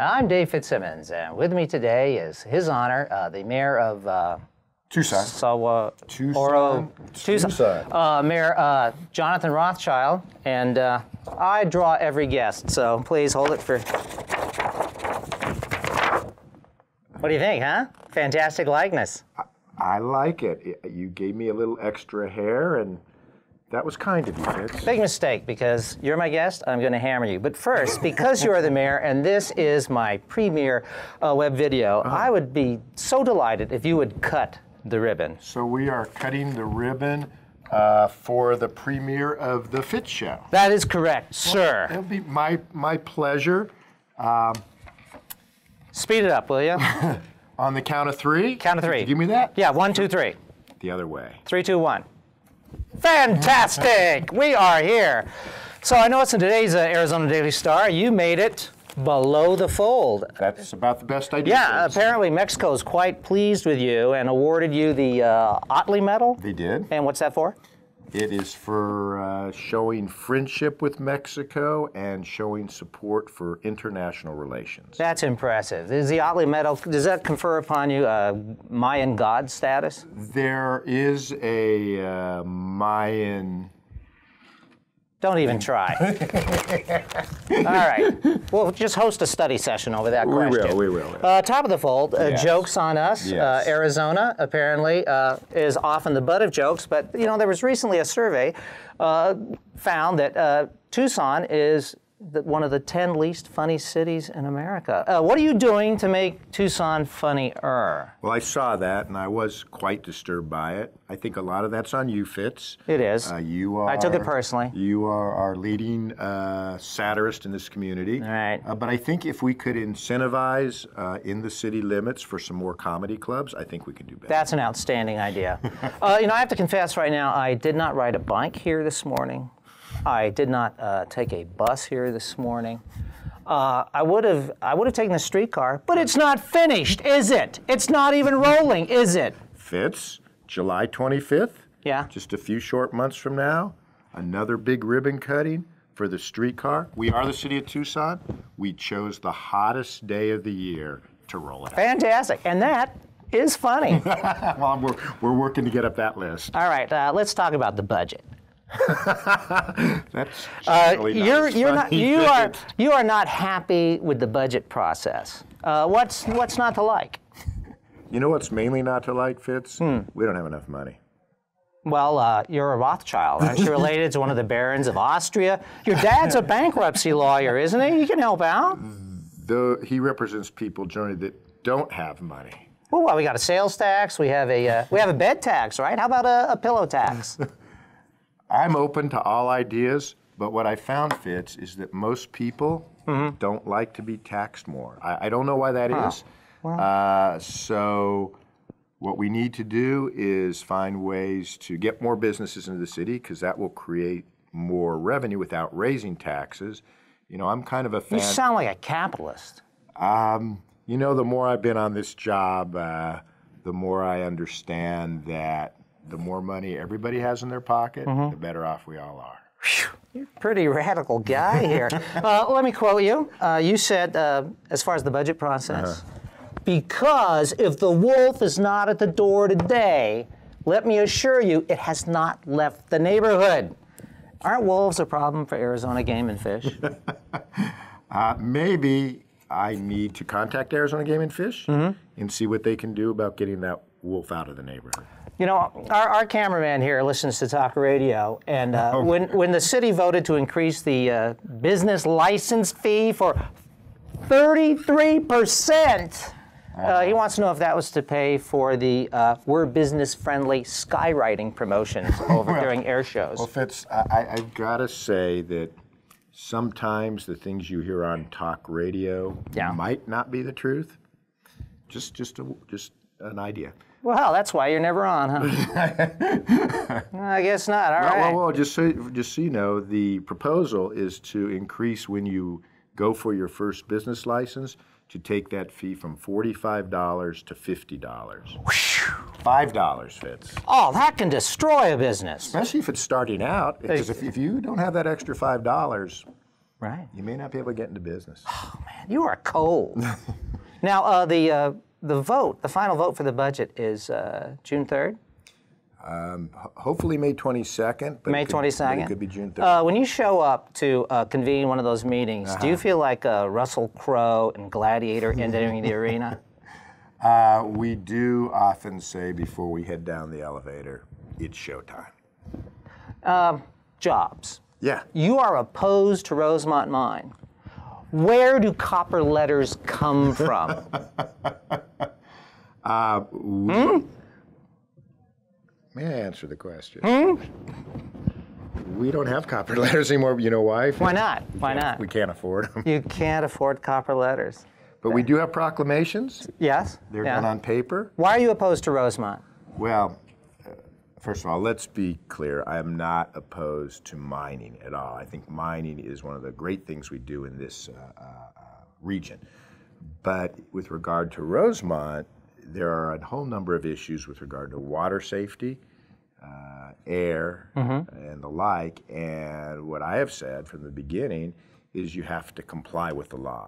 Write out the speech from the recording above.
I'm Dave Fitzsimmons, and with me today is His Honor, uh, the Mayor of uh, Tucson. Sawa Tucson. Oro, Tucson, Tucson. Uh, Mayor uh, Jonathan Rothschild, and uh, I draw every guest, so please hold it for. What do you think, huh? Fantastic likeness. I like it. You gave me a little extra hair, and that was kind of you, Fitz. Big mistake because you're my guest. I'm going to hammer you. But first, because you are the mayor and this is my premiere uh, web video, I would be so delighted if you would cut the ribbon. So we are cutting the ribbon uh, for the premiere of the Fitz Show. That is correct, sir. It'll be my my pleasure. Speed it up, will you? On the count of three. Count of three. Give me that. Yeah, one, two, three. The other way. Three, two, one. Fantastic! we are here. So I know it's in today's uh, Arizona Daily Star. You made it below the fold. That's about the best idea. Yeah, apparently Mexico is quite pleased with you and awarded you the uh, Ohtli Medal. They did. And what's that for? It is for uh, showing friendship with Mexico and showing support for international relations. That's impressive. Is the Ohtli Medal, does that confer upon you a Mayan god status? There is a uh, Mayan. Don't even try. All right. We'll just host a study session over that question. We will, we will. Uh, top of the fold, uh, Yes. jokes on us. Uh, Arizona apparently uh, is often the butt of jokes, but you know there was recently a survey uh, found that uh, Tucson is the, one of the 10 least funny cities in America. Uh, what are you doing to make Tucson funnier? Well, I saw that and I was quite disturbed by it. I think a lot of that's on you, Fitz. It is. Uh, you are. I took it personally. You are our leading uh, satirist in this community. All right. Uh, but I think if we could incentivize uh, in the city limits for some more comedy clubs, I think we could do better. That's an outstanding idea. uh, you know, I have to confess right now, I did not ride a bike here this morning. I did not uh, take a bus here this morning. Uh, I would have, I would have taken the streetcar, but it's not finished, is it? It's not even rolling, is it? Fitz, July 25th. Yeah. Just a few short months from now, another big ribbon cutting for the streetcar. We are the city of Tucson. We chose the hottest day of the year to roll it out. Fantastic, and that is funny. well, we're, we're working to get up that list. All right, uh, let's talk about the budget. That's Uh, you're you're not you are you are not happy with the budget process. Uh, what's what's not to like? You know what's mainly not to like, Fitz? Hmm. We don't have enough money. Well, uh, you're a Rothschild. Aren't you related to one of the barons of Austria? Your dad's a bankruptcy lawyer, isn't he? He can help out. Though he represents people generally that don't have money. Well, well, we got a sales tax. We have a uh, we have a bed tax, right? How about a, a pillow tax? I'm open to all ideas, but what I found, Fitz, is that most people Mm-hmm. don't like to be taxed more. I, I don't know why that is. Uh, so, what we need to do is find ways to get more businesses into the city because that will create more revenue without raising taxes. You know, I'm kind of a fan. You sound like a capitalist. Um, you know, the more I've been on this job, uh, the more I understand that the more money everybody has in their pocket, Mm-hmm. the better off we all are. You're a pretty radical guy here. uh, let me quote you. Uh, you said, uh, as far as the budget process, because if the wolf is not at the door today, let me assure you, it has not left the neighborhood. Aren't wolves a problem for Arizona Game and Fish? Uh, maybe I need to contact Arizona Game and Fish Mm-hmm. and see what they can do about getting that wolf out of the neighborhood. You know, our, our cameraman here listens to talk radio, and uh, when, when the city voted to increase the uh, business license fee for 33%, uh, he wants to know if that was to pay for the uh, We're Business Friendly skywriting promotions over during air shows. Well, Fitz, I, I, I've got to say that sometimes the things you hear on talk radio Yeah. might not be the truth. Just, just, a, just an idea. Well, that's why you're never on, huh? I guess not. All Well, right. well, well, just so just so you know, the proposal is to increase when you go for your first business license to take that fee from forty-five dollars to fifty dollars. Five dollars Fitz, Oh, that can destroy a business. especially if it's starting out. Because if, if you don't have that extra five dollars, Right. you may not be able to get into business. Oh man, you are cold. now, uh, the uh, the vote, the final vote for the budget is uh, June third, Ho- Hopefully May 22nd. but it May could- twenty but. It could be June 3rd. Uh, when you show up to uh, convene one of those meetings, do you Uh-huh. feel like uh, Russell Crowe and Gladiator entering the arena? Uh, we do often say before we head down the elevator, it's showtime. Jobs. Yeah. You are opposed to Rosemont Mine. Where do copper letters come from? May I answer the question? We don't have copper letters anymore. You know why? Why not? Why not? We can't afford them. You can't afford copper letters. But we do have proclamations. Yes? They're Yeah. done on paper. Why are you opposed to Rosemont? Well, uh, first of all, let's be clear. I am not opposed to mining at all. I think mining is one of the great things we do in this uh, uh, uh, region. But with regard to Rosemont, there are a whole number of issues with regard to water safety, uh, air, and the like. And what I have said from the beginning is you have to comply with the law.